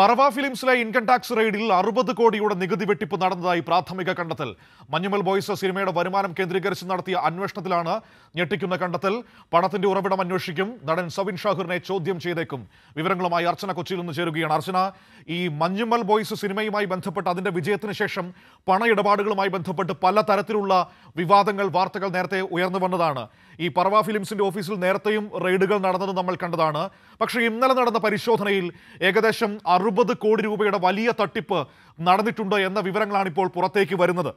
പറവ ഫിലിംസിലെ income tax റെയ്ഡിൽ അറുപത് കോടിയുടെ നികുതി വെട്ടിപ്പ് നടന്നതായി പ്രാഥമിക കണ്ടെത്തൽ. മഞ്ഞുമൽ ബോയ്സ് സിനിമയുടെ വരുമാനം കേന്ദ്രീകരിച്ച് നടത്തിയ അന്വേഷണത്തിലാണ് ഞെട്ടിക്കുന്ന കണ്ടെത്തൽ. പണത്തിന്റെ ഉറവിടം അന്വേഷിക്കും. നടൻ സവിൻ ഷാഹിറിനെ ചോദ്യം ചെയ്തേക്കും. വിവരങ്ങളുമായി അർച്ചന കൊച്ചിയിൽ നിന്ന് ചേരുകയാണ് അർച്ചന. ഈ മഞ്ഞുമൽ ബോയ്സ് സിനിമയുമായി ബന്ധപ്പെട്ട് അതിന്റെ വിജയത്തിന് ശേഷം പണ ഇടപാടുകളുമായി ബന്ധപ്പെട്ട് പല തരത്തിലുള്ള വിവാദങ്ങൾ വാർത്തകൾ നേരത്തെ ഉയർന്നു വന്നതാണ്. ഈ പറവ ഫിലിംസിന്റെ ഓഫീസിൽ നേരത്തെയും റെയ്ഡുകൾ നടന്നത് നമ്മൾ കണ്ടതാണ്. പക്ഷേ ഇന്നലെ നടന്ന പരിശോധനയിൽ ഏകദേശം അറുപത് കോടി രൂപയുടെ വലിയ തട്ടിപ്പ് നടന്നിട്ടുണ്ട് എന്ന വിവരങ്ങളാണ് ഇപ്പോൾ പുറത്തേക്ക് വരുന്നത്.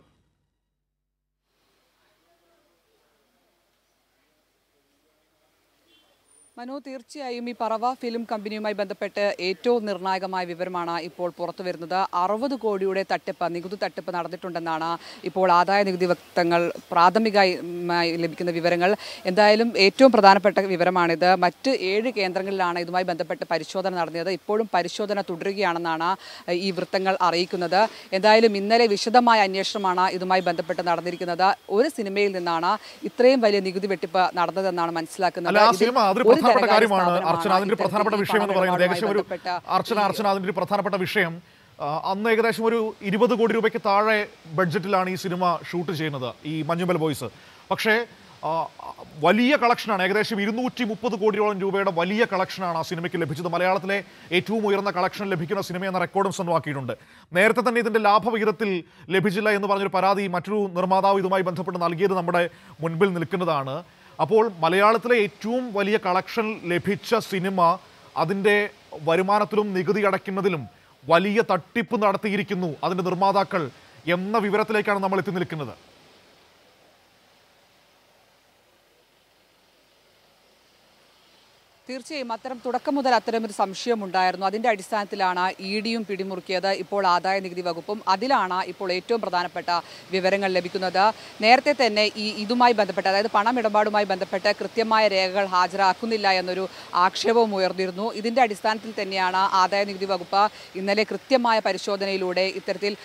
മനു തീർച്ചയായും ഈ പറവ ഫിലിം കമ്പനിയുമായി ബന്ധപ്പെട്ട് ഏറ്റവും നിർണായകമായ വിവരമാണ് ഇപ്പോൾ പുറത്തു വരുന്നത്. അറുപത് കോടിയുടെ തട്ടിപ്പ് നികുതി തട്ടിപ്പ് നടന്നിട്ടുണ്ടെന്നാണ് ഇപ്പോൾ ആദായ നികുതി വക്തങ്ങൾ പ്രാഥമികമായി ലഭിക്കുന്ന വിവരങ്ങൾ. എന്തായാലും ഏറ്റവും പ്രധാനപ്പെട്ട വിവരമാണിത്. മറ്റ് ഏഴ് കേന്ദ്രങ്ങളിലാണ് ഇതുമായി ബന്ധപ്പെട്ട് പരിശോധന നടന്നത് ഇപ്പോഴും പരിശോധന തുടരുകയാണെന്നാണ് ഈ വൃത്തങ്ങൾ അറിയിക്കുന്നത്. എന്തായാലും ഇന്നലെ വിശദമായ അന്വേഷണമാണ് ഇതുമായി ബന്ധപ്പെട്ട് നടന്നിരിക്കുന്നത്. ഒരു സിനിമയിൽ നിന്നാണ് ഇത്രയും വലിയ നികുതി വെട്ടിപ്പ് നടന്നതെന്നാണ് മനസ്സിലാക്കുന്നത്. പ്രധാനപ്പെട്ട കാര്യമാണ് അർച്ചന അതിന്റെ പ്രധാനപ്പെട്ട വിഷയം എന്ന് പറയുന്നത് ഏകദേശം ഒരു അർച്ചന അർച്ചന അതിന്റെ ഒരു പ്രധാനപ്പെട്ട വിഷയം. അന്ന് ഏകദേശം ഒരു ഇരുപത് കോടി രൂപയ്ക്ക് താഴെ ബഡ്ജറ്റിലാണ് ഈ സിനിമ ഷൂട്ട് ചെയ്യുന്നത് ഈ മഞ്ഞുമൽ ബോയ്സ്. പക്ഷേ വലിയ കളക്ഷനാണ് ഏകദേശം ഇരുന്നൂറ്റി മുപ്പത് കോടിയോളം രൂപയുടെ വലിയ കളക്ഷനാണ് ആ സിനിമയ്ക്ക് ലഭിച്ചത്. മലയാളത്തിലെ ഏറ്റവും ഉയർന്ന കളക്ഷൻ ലഭിക്കുന്ന സിനിമ എന്ന റെക്കോർഡും സ്വന്തമാക്കിയിട്ടുണ്ട് നേരത്തെ തന്നെ ഇതിന്റെ ലാഭവിഹിതത്തിൽ ലഭിച്ചില്ല എന്ന് പറഞ്ഞൊരു പരാതി മറ്റൊരു നിർമ്മാതാവ് ഇതുമായി ബന്ധപ്പെട്ട് നൽകിയത് നമ്മുടെ മുൻപിൽ നിൽക്കുന്നതാണ്. അപ്പോൾ മലയാളത്തിലെ ഏറ്റവും വലിയ കളക്ഷൻ ലഭിച്ച സിനിമ അതിന്റെ വരുമാനത്തിലും നികുതി അടയ്ക്കുന്നതിലും വലിയ തട്ടിപ്പ് നടത്തിയിരിക്കുന്നു അതിന്റെ നിർമ്മാതാക്കൾ എന്ന വിവരത്തിലേക്കാണ് നമ്മൾ എത്തി നിൽക്കുന്നത്. തീർച്ചയായും അത്തരം തുടക്കം മുതൽ അത്തരം ഒരു സംശയം ഉണ്ടായിരുന്നു. അതിന്റെ അടിസ്ഥാനത്തിലാണ് ഇ ഡിയും പിടിമുറുക്കിയത്. ഇപ്പോൾ ആദായ നികുതി വകുപ്പും അതിലാണ് ഇപ്പോൾ ഏറ്റവും പ്രധാനപ്പെട്ട വിവരങ്ങൾ ലഭിക്കുന്നത്. നേരത്തെ തന്നെ ഈ ഇതുമായി ബന്ധപ്പെട്ട് അതായത് പണമിടപാടുമായി ബന്ധപ്പെട്ട് കൃത്യമായ രേഖകൾ ഹാജരാക്കുന്നില്ല എന്നൊരു ആക്ഷേപവും ഉയർന്നിരുന്നു. ഇതിന്റെ അടിസ്ഥാനത്തിൽ തന്നെയാണ് ആദായ നികുതി വകുപ്പ് ഇന്നലെ കൃത്യമായ പരിശോധനയിലൂടെ ഇത്തരത്തിൽ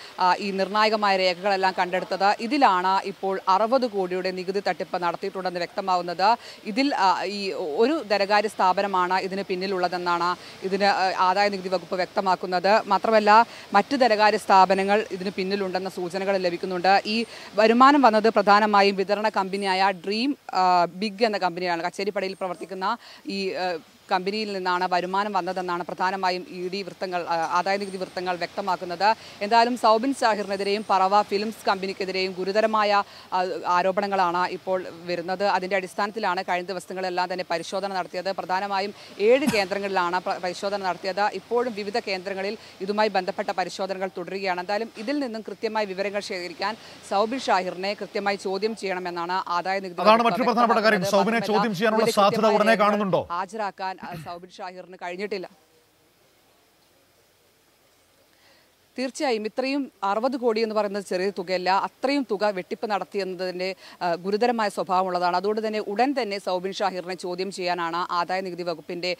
ഈ നിർണായകമായ രേഖകളെല്ലാം കണ്ടെടുത്തത്. ഇതിലാണ് ഇപ്പോൾ അറുപത് കോടിയുടെ നികുതി തട്ടിപ്പ് നടത്തിയിട്ടുണ്ടെന്ന് വ്യക്തമാവുന്നത്. ഇതിൽ ഈ ഒരു ധനകാര്യ സ്ഥാപനമാണ് ഇതിന് പിന്നിലുള്ളതെന്നാണ് ഇതിന് ആദായ നികുതി വകുപ്പ് വ്യക്തമാക്കുന്നത്. മാത്രമല്ല മറ്റ് ധനകാര്യ സ്ഥാപനങ്ങൾ ഇതിന് പിന്നിലുണ്ടെന്ന സൂചനകൾ ലഭിക്കുന്നുണ്ട്. ഈ വരുമാനം വന്നത് പ്രധാനമായും വിതരണ കമ്പനിയായ ഡ്രീം ബിഗ് എന്ന കമ്പനിയാണ്. കച്ചേരിപ്പടയിൽ പ്രവർത്തിക്കുന്ന ഈ കമ്പനിയിൽ നിന്നാണ് വരുമാനം വന്നതെന്നാണ് പ്രധാനമായും ഇ ഡി വൃത്തങ്ങൾ ആ, ആദായ നികുതി വൃത്തങ്ങൾ വ്യക്തമാക്കുന്നത്. എന്തായാലും സൗബിൻ സാഹിറിനെതിരെയും പറവ ഫിലിംസ് കമ്പനിക്കെതിരെയും ഗുരുതരമായ ആരോപണങ്ങളാണ് ഇപ്പോൾ വരുന്നത്. അതിന്റെ അടിസ്ഥാനത്തിലാണ് കഴിഞ്ഞ ദിവസങ്ങളെല്ലാം തന്നെ പരിശോധന നടത്തിയത്. പ്രധാനമായും ഏഴ് കേന്ദ്രങ്ങളിലാണ് പരിശോധന നടത്തിയത്. ഇപ്പോഴും വിവിധ കേന്ദ്രങ്ങളിൽ ഇതുമായി ബന്ധപ്പെട്ട പരിശോധനകൾ തുടരുകയാണ്. എന്തായാലും ഇതിൽ നിന്നും കൃത്യമായ വിവരങ്ങൾ ശേഖരിക്കാൻ സൗബിൻ ഷാഹിറിനെ കൃത്യമായി ചോദ്യം ചെയ്യണമെന്നാണ് ആദായ നികുതി മറ്റൊരു പ്രധാനപ്പെട്ട കാര്യം. സൗബിനെ ചോദ്യം ചെയ്യാനുള്ള സാധ്യത ഉടനെ കാണുന്നുണ്ടോ? ഹാജരാക്കാൻ സൗബിൻ ഷാഹിറിന് കഴിഞ്ഞിട്ടില്ല. തീർച്ചയായും ഇത്രയും അറുപത് കോടി എന്ന് പറയുന്നത് ചെറിയ തുകയല്ല അത്രയും തുക വെട്ടിപ്പ് നടത്തിയെന്നതിന്റെ ഗുരുതരമായ സ്വഭാവമുള്ളതാണ്. അതുകൊണ്ട് തന്നെ ഉടൻ തന്നെ സൗബിൻ ഷാഹിറിനെ ചോദ്യം ചെയ്യാനാണ് ആദായ നികുതി വകുപ്പിന്റെ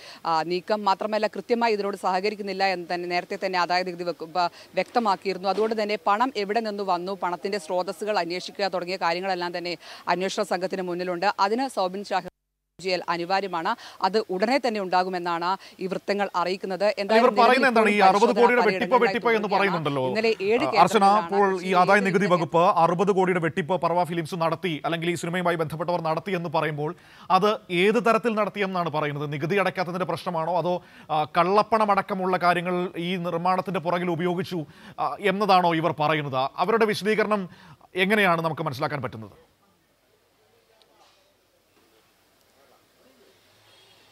നീക്കം. മാത്രമല്ല കൃത്യമായി ഇതിനോട് സഹകരിക്കുന്നില്ല എന്ന് തന്നെ നേരത്തെ തന്നെ ആദായ നികുതി വകുപ്പ് വ്യക്തമാക്കിയിരുന്നു. അതുകൊണ്ട് തന്നെ പണം എവിടെ നിന്ന് വന്നു പണത്തിന്റെ സ്രോതസ്സുകൾ അന്വേഷിക്കുക തുടങ്ങിയ കാര്യങ്ങളെല്ലാം തന്നെ അന്വേഷണ സംഘത്തിന് മുന്നിലുണ്ട്. അതിന് സൗബിൻ ഷാഹിർ ചെയ്യൽ അനിവാര്യമാണ്. അത് ഉടനെ തന്നെ ഉണ്ടാകുമെന്നാണ് ഈ വൃത്തങ്ങൾ അറിയിക്കുന്നത്. ഇന്നലെ ഏഴ് അർച്ചന അപ്പോൾ ഈ ആദായ നികുതി വകുപ്പ് അറുപത് കോടിയുടെ വെട്ടിപ്പ് പറവ ഫിലിംസ് നടത്തി അല്ലെങ്കിൽ ഈ സിനിമയുമായി ബന്ധപ്പെട്ടവർ നടത്തി എന്ന് പറയുമ്പോൾ അത് ഏത് തരത്തിൽ നടത്തിയെന്നാണ് പറയുന്നത്? നികുതി അടയ്ക്കാത്തതിന്റെ പ്രശ്നമാണോ? അതോ കള്ളപ്പണമടക്കമുള്ള കാര്യങ്ങൾ ഈ നിർമ്മാണത്തിന്റെ പുറകിൽ ഉപയോഗിച്ചു എന്നതാണോ ഇവർ പറയുന്നത്? അവരുടെ വിശദീകരണം എങ്ങനെയാണ് നമുക്ക് മനസ്സിലാക്കാൻ പറ്റുന്നത്?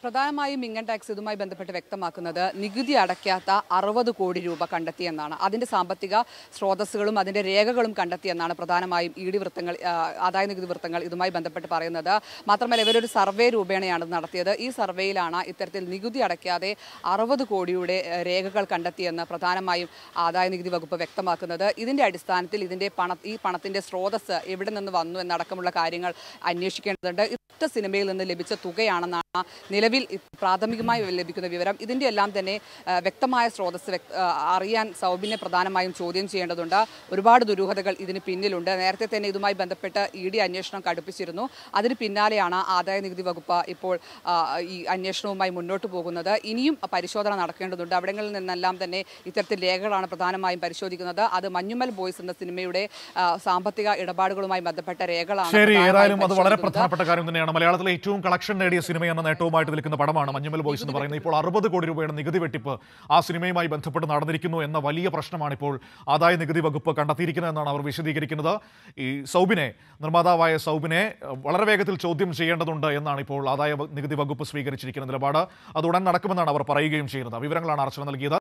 പ്രധാനമായും ഇൻകം ടാക്സ് ഇതുമായി ബന്ധപ്പെട്ട് വ്യക്തമാക്കുന്നത് നികുതി അടയ്ക്കാത്ത അറുപത് കോടി രൂപ കണ്ടെത്തിയെന്നാണ് അതിന്റെ സാമ്പത്തിക സ്രോതസ്സുകളും അതിന്റെ രേഖകളും കണ്ടെത്തിയെന്നാണ് പ്രധാനമായും ഇ ഡി വൃത്തങ്ങൾ ആദായ നികുതി വൃത്തങ്ങൾ ഇതുമായി ബന്ധപ്പെട്ട് പറയുന്നത്. മാത്രമല്ല ഇവരൊരു സർവേ രൂപേണയാണ് നടത്തിയത്. ഈ സർവേയിലാണ് ഇത്തരത്തിൽ നികുതി അടയ്ക്കാതെ അറുപത് കോടിയുടെ രേഖകൾ കണ്ടെത്തിയെന്ന് പ്രധാനമായും ആദായ നികുതി വകുപ്പ് വ്യക്തമാക്കുന്നത്. ഇതിന്റെ അടിസ്ഥാനത്തിൽ ഇതിന്റെ പണ ഈ പണത്തിന്റെ സ്രോതസ് എവിടെ നിന്ന് വന്നു എന്നടക്കമുള്ള കാര്യങ്ങൾ അന്വേഷിക്കേണ്ടതുണ്ട്. ഇത്ര സിനിമയിൽ നിന്ന് ലഭിച്ച തുകയാണെന്നാണ് നിലവിൽ നിലവിൽ പ്രാഥമികമായി ലഭിക്കുന്ന വിവരം ഇതിന്റെ എല്ലാം തന്നെ വ്യക്തമായ സ്രോതസ് അറിയാൻ സൗബിനെ പ്രധാനമായും ചോദ്യം ചെയ്യേണ്ടതുണ്ട്. ഒരുപാട് ദുരൂഹതകൾ ഇതിന് പിന്നിലുണ്ട്. നേരത്തെ തന്നെ ഇതുമായി ബന്ധപ്പെട്ട് ഇ ഡി അന്വേഷണം കടുപ്പിച്ചിരുന്നു. അതിന് പിന്നാലെയാണ് ആദായ നികുതി വകുപ്പ് ഇപ്പോൾ ഈ അന്വേഷണവുമായി മുന്നോട്ട് പോകുന്നത്. ഇനിയും പരിശോധന നടക്കേണ്ടതുണ്ട്. അവിടങ്ങളിൽ നിന്നെല്ലാം തന്നെ ഇത്തരത്തിൽ രേഖകളാണ് പ്രധാനമായും പരിശോധിക്കുന്നത്. അത് മഞ്ഞുമൽ ബോയ്സ് എന്ന സിനിമയുടെ സാമ്പത്തിക ഇടപാടുകളുമായി ബന്ധപ്പെട്ട രേഖകളാണ് ശരി ഏതായാലും അത് വളരെ. പ്രധാനപ്പെട്ട കാര്യം തന്നെയാണ്. മലയാളത്തിലെ ഏറ്റവും കളക്ഷൻ നേടിയ സിനിമ എന്ന നേട്ടവുമായിട്ട് നിൽക്കുന്ന പടമാണ് മഞ്ഞുമൽ ബോയ്സ് എന്ന് പറയുന്നത്. ഇപ്പോൾ അറുപത് കോടി രൂപയുടെ നികുതി വെട്ടിപ്പ് ആ സിനിമയുമായി ബന്ധപ്പെട്ട് നടന്നിരിക്കുന്നു എന്ന വലിയ പ്രശ്നമാണ് ഇപ്പോൾ ആദായ നികുതി വകുപ്പ് കണ്ടെത്തിയിരിക്കുന്നത് എന്നാണ് അവർ വിശദീകരിക്കുന്നത്. ഈ സൗബിനെ നിർമ്മാതാവായ സൗബിനെ വളരെ വേഗത്തിൽ ചോദ്യം ചെയ്യേണ്ടതുണ്ട് എന്നാണ് ഇപ്പോൾ ആദായ നികുതി വകുപ്പ് സ്വീകരിച്ചിരിക്കുന്ന നിലപാട്. അത് ഉടൻ നടക്കുമെന്നാണ് അവർ പറയുകയും ചെയ്യുന്നത്. വിവരങ്ങളാണ് അർച്ചന നൽകിയത്.